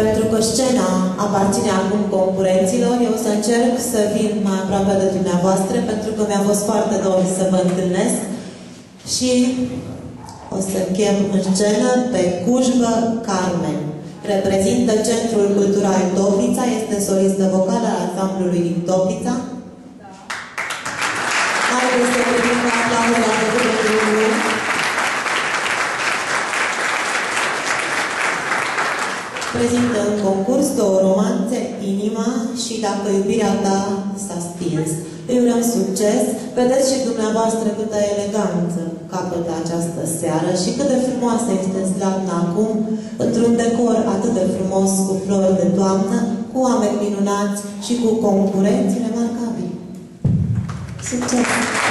Pentru că scena aparține acum concurenților, eu o să încerc să vin mai aproape de dumneavoastră, pentru că mi-a fost foarte dor să vă întâlnesc și o să chem în scenă pe Cujbă Carmen. Reprezintă Centrul Cultural Toplița, este solistă vocală al ansamblului din Toplița. Haideți să Prezintă în concurs două romanțe, Inima și Dacă iubirea ta s-a stins. Îi urăm succes. Vedeți și dumneavoastră câtă eleganță capătă această seară și cât de frumoasă este Zlatna acum, într-un decor atât de frumos cu flori de toamnă, cu oameni minunați și cu concurenți remarcabili. Succes!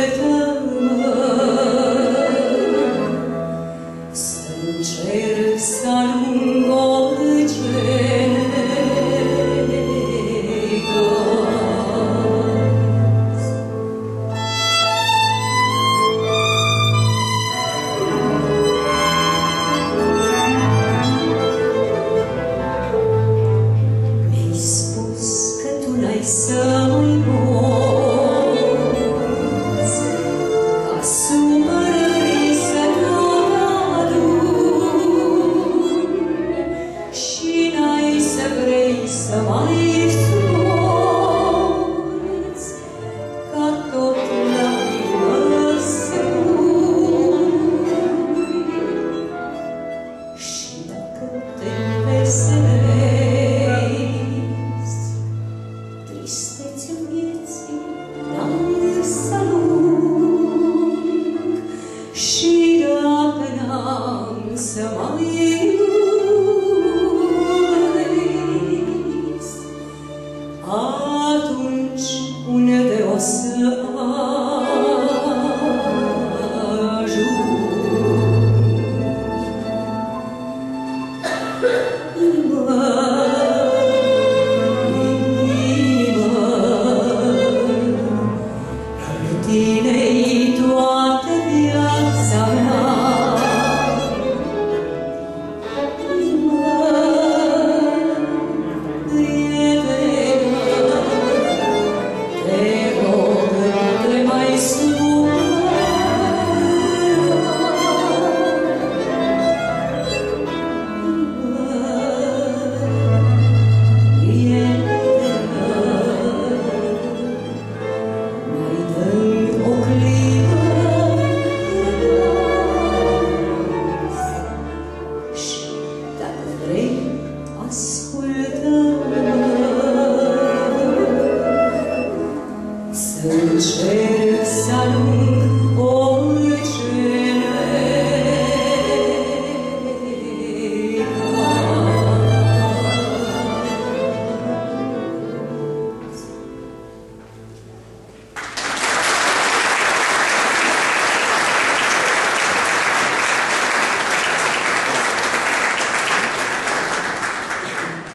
with us. It's